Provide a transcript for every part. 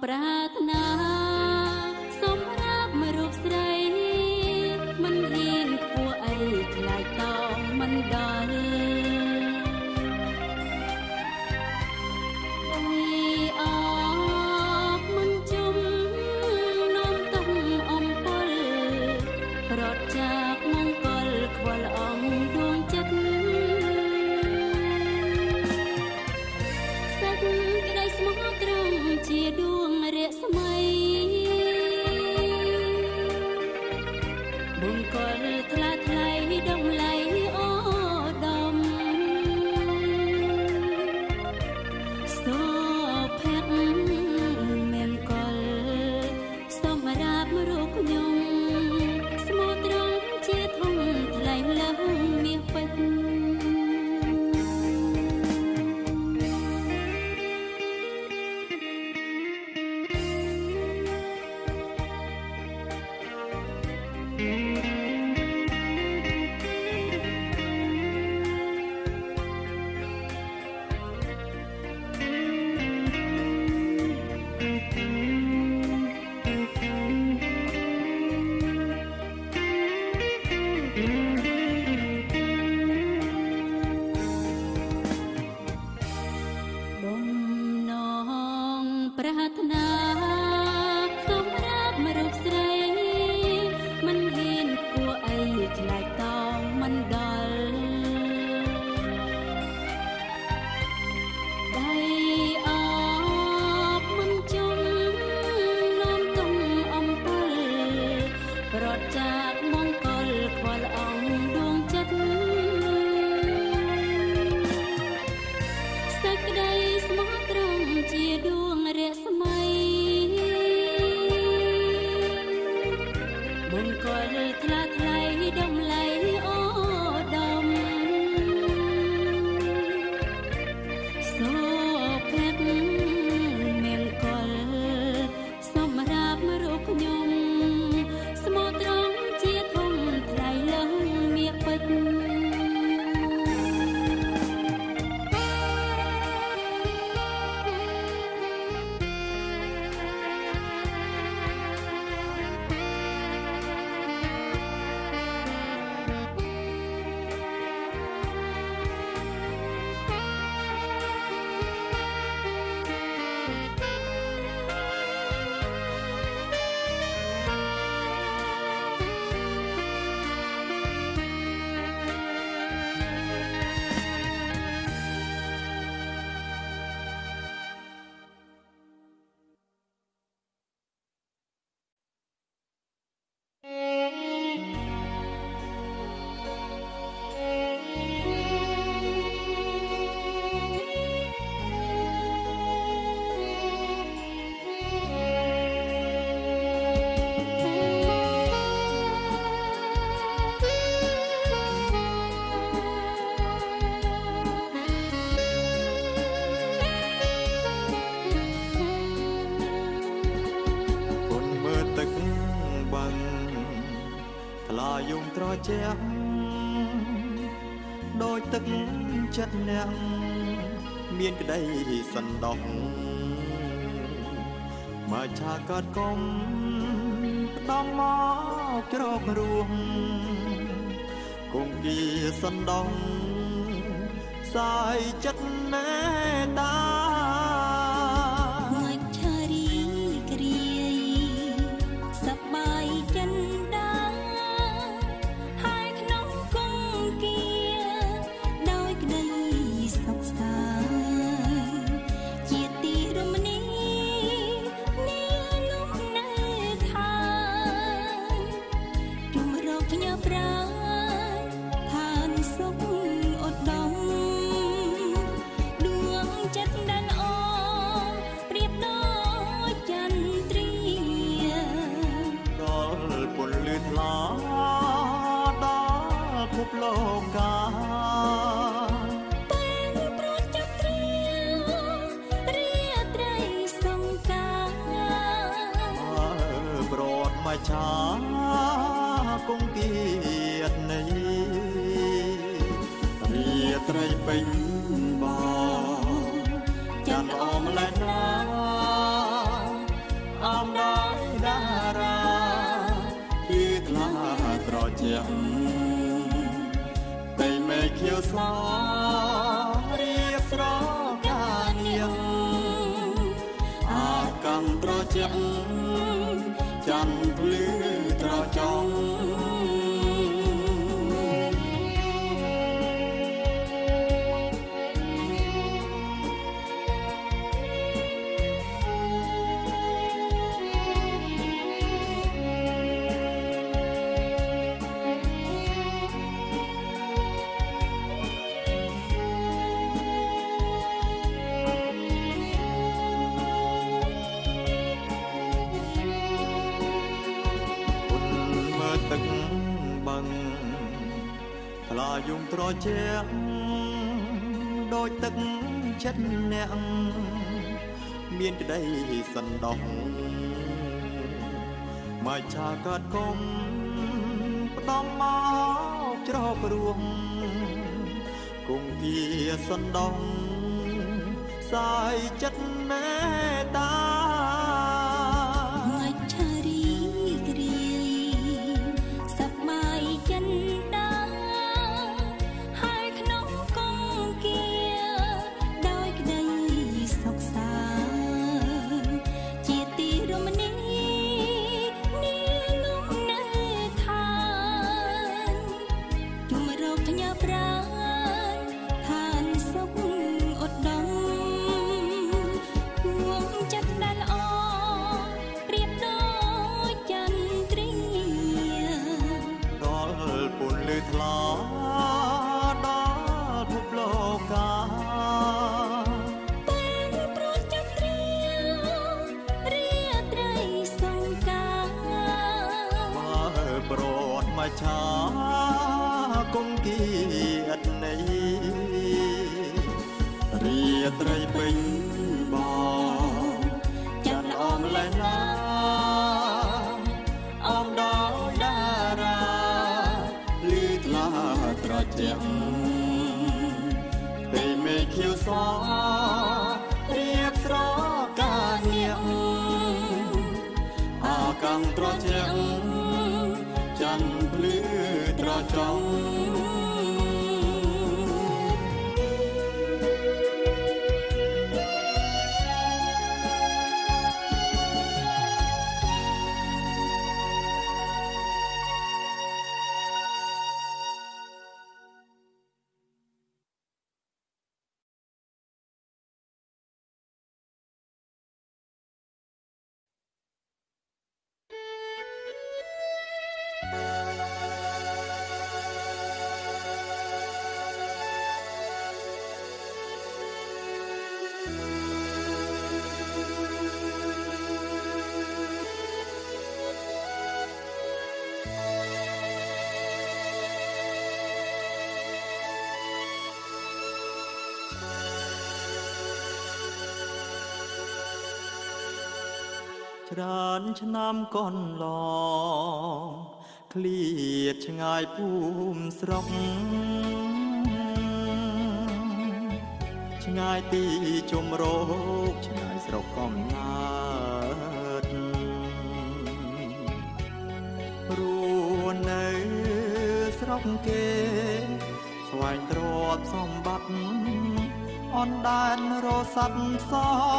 comprar. còn tha thay đông lạnh. ទឹកចិត្តអ្នកមានក្តីសន្តោសមកឆាកាត់កុំផ្ដងមកជ្រករួមគង្គាសន្តោសសាយចិត្តណែតា ឆាគង់គៀតនៃរាត្រីពេញបោចាន់អមលែណាអមដល់តារាពីថ្លាត្រជាក់តែមេខៀវស្លារៀបស្រកានាងអាកំត្រជាក់ ជាក់ដូចទឹកចិត្តអ្នកមានក្តីសន្តោសមកឆាកាត់គុំផ្ដំមកច្រករួងគង់គៀសន្តោសសាយចិត្តមេតា ត្រជាក់ពេលមេឃខៀវសរៀបស្រកានៀងអាកាំងត្រជាក់ភ្លឺត្រចង់ ច្រើនឆ្នាំកន្លងឃ្លៀតឆ្ងាយភូមិស្រុកឆ្ងាយពីជំរកឆ្ងាយស្រុកកំណើតរួននៅស្រុកគេ ស្វែងទ្រពសម្បត្តិអនដែនរស័ព្ទស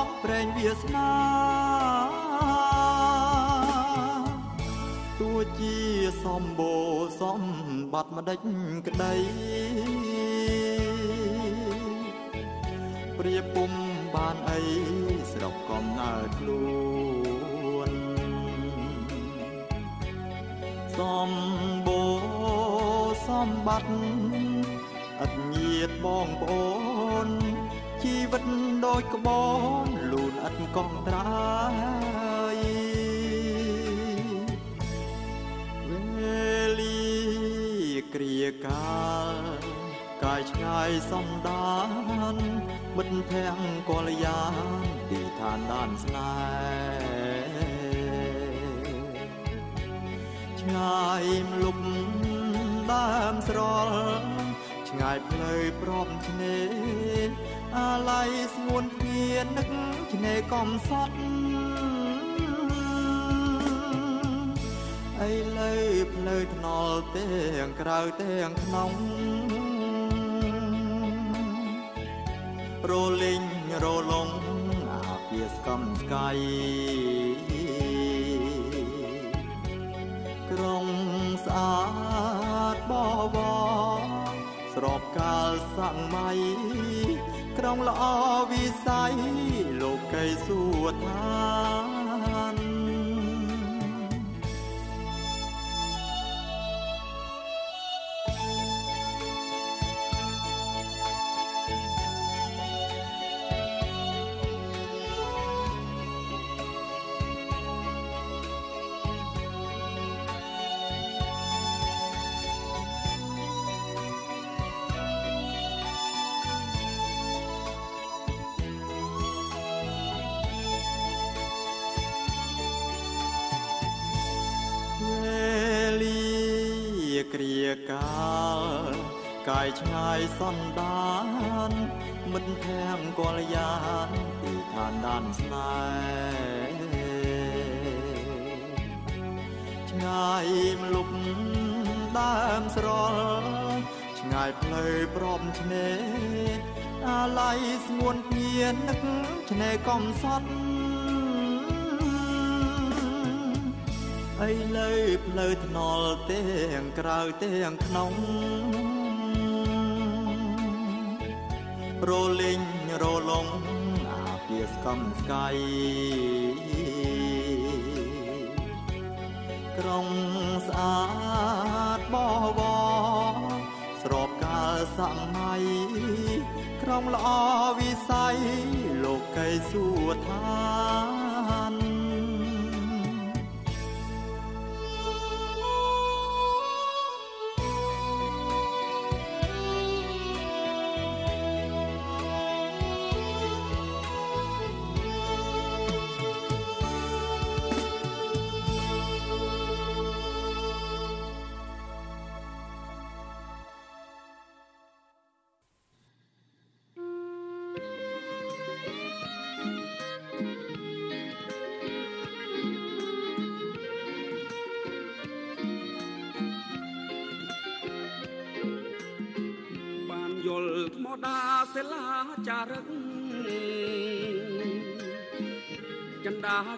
ងប្រេងវាសនា ជាសម្បូរសម្បត្តិម្ដេចក្ដីព្រាពុំបានអីស្រុកកំណើតខ្លួនសម្បូរសម្បត្តិអត់ញាតបងប្អូនជីវិតដូចក្បូនលូនឥតកងត្រា គ្រាកាលកាយឆ្ងាយសំដានមិត្តភ័ក្តិកលយានទីឋានដានស្នេហ៍ឆ្ងាយមលុបដើមស្រល់ឆ្ងាយផ្លូវប្រំឆ្នេរអាឡ័យស្ងួនភៀននឹកឆ្នេរកំសត់ អីលើផ្លូវថ្នល់ទាំងក្រៅទាំងក្នុងរលេងរលងអាពាស្កំស្កាយក្រុងស្អាតបបស្របកាលសម័យក្រុងល្អវិស័យលោកីសួថា កាយឆ្ងាយសន្តាន មិត្តភ័ក្តិកលយានទីឋានដានស្នេហ៍ឆ្ងាយមលុបដើមស្រល់ឆ្ងាយផ្លូវប្រំឆ្នេរអាឡ័យស្ងួនភៀននឹកឆ្នេរកំសត់អីលើផ្លូវថ្នល់ទាំងក្រៅទាំងក្នុង រលេងរលងអាពាស្កំស្កាយក្រុងស្អាតបបស្របកាលសម័យក្រុងល្អវិស័យលោកីសួថា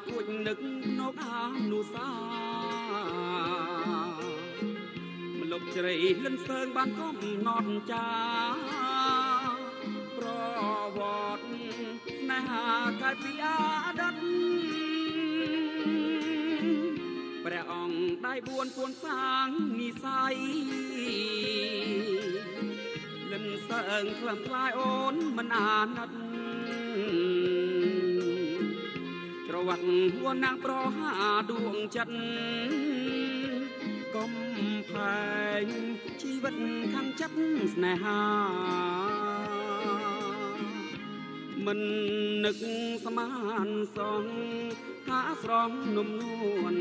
គួចនឹកនៅអានុសាមលុបជ្រៃលិនសើងបានកំណត់ចាប្រវត្តិស្នេហាកាយពីអាដិតព្រះអង្គដៃបួនពួនសាងនិស័យលិន សើងក្លំខ្លាយអូនមិនអាណិតប្រវត្តិហួនណាងប្រហាដួងចិត្តកំផែងជីវិតខាងចិត្តស្នេហា មិននឹកស្មានសងថាស្រងនំនួន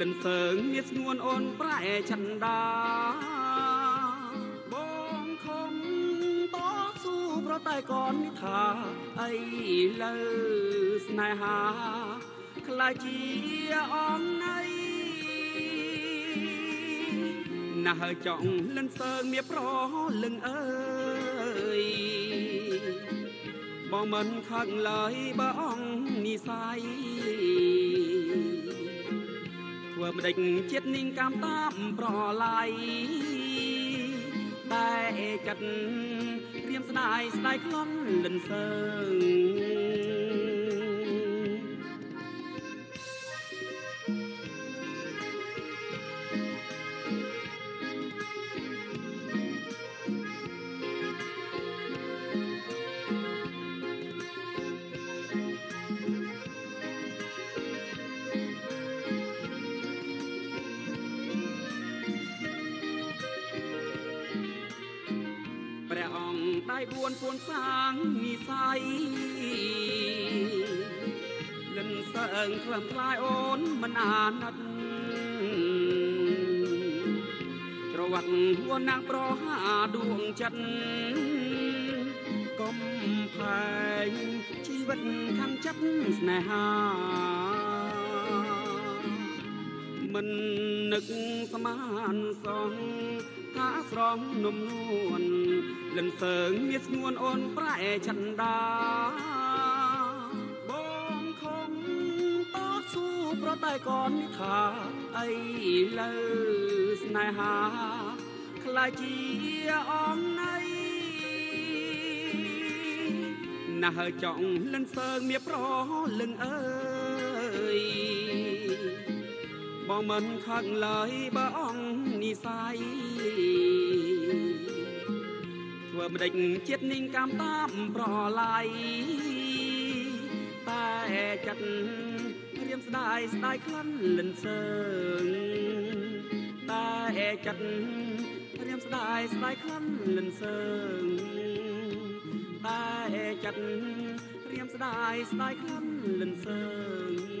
លិនសើងមានស្ងួនអូនប្រែចន្ទា រតែកនថាអីលើស្នេហាខ្លាចជាអងណៃណាស់ចង់លិនសើងមៀប្រលឹងអើយបងមិនខឹងឡើយបើអងនិស័យធ្វើម្ដេចចិត្តនាងកាមតាមប្រឡាយតែចិត្ត រៀមស្ដាយស្ដាយខ្លន់លិនសើង ងក្លំខ្លាយអូនមិនអាណិតក្រវ៉ាត់ហួនណាងប្រហាដួងចិត្តកុំផែងជីវិតខាងចិត្តស្នេហាមិននឹកស្មានសងថាស្រងនំនួនលិនសើងមានស្ងួនអូនប្រែចន្ទា តែកនថាអីលើស្នេហាខ្លាចជាអងណៃណាស់ចង់លិនសើងមានប្រលឹងអើយបងមិនខឹងឡើយបើអងនិស័យធ្វើម្ដេចចិត្តនិងកម្មតាមប្រឡាយតែចិត្តរៀមស្ដាយស្ដាយខ្លាំងលិនសើងតែចិត្តរៀមស្ដាយស្ដាយខ្លាំងលិនសើងតែចិត្តរៀមស្ដាយស្ដាយខ្លាំងលិនសើង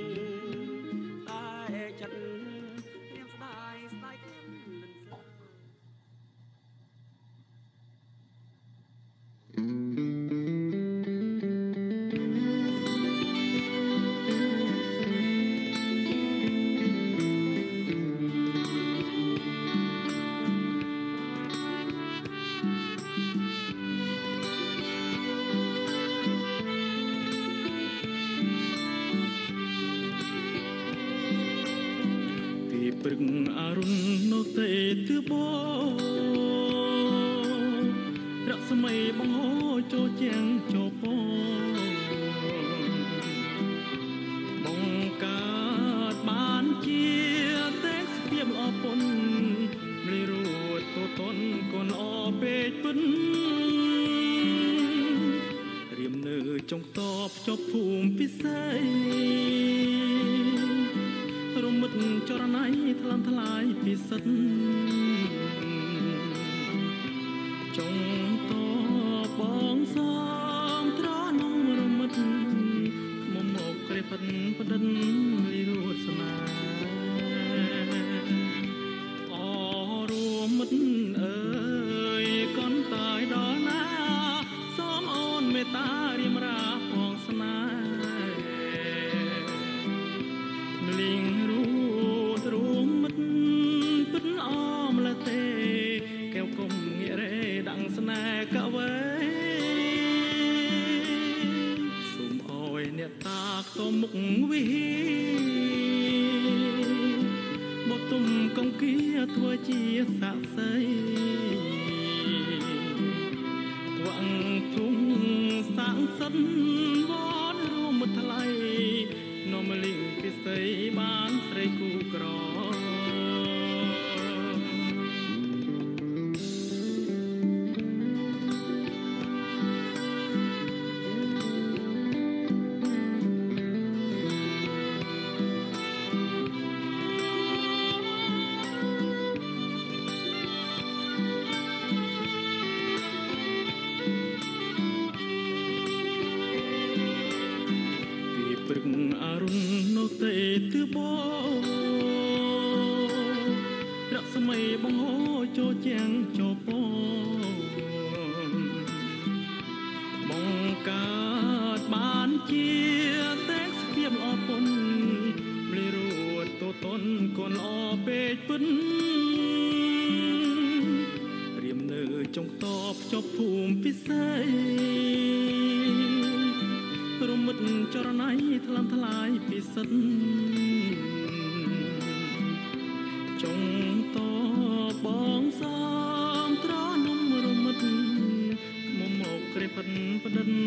កពិនរៀមនៅចុងតបចប់ភូមិពិសីរមិតចរណៃថ្លំថ្លាយពិសិដ្ឋចុង ស័យរមិតចរណៃថ្លំថ្លាយពិសិដ្ឋចង់តបងសំត្រនំរមិតមកមកក្រេបិនបដិន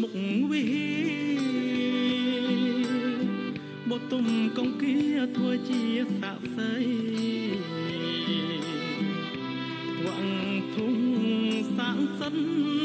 មុខវិបទុំកងគាធ្វើជាស័ក្តិសិទ្ធិវាំងធុងសាងសិន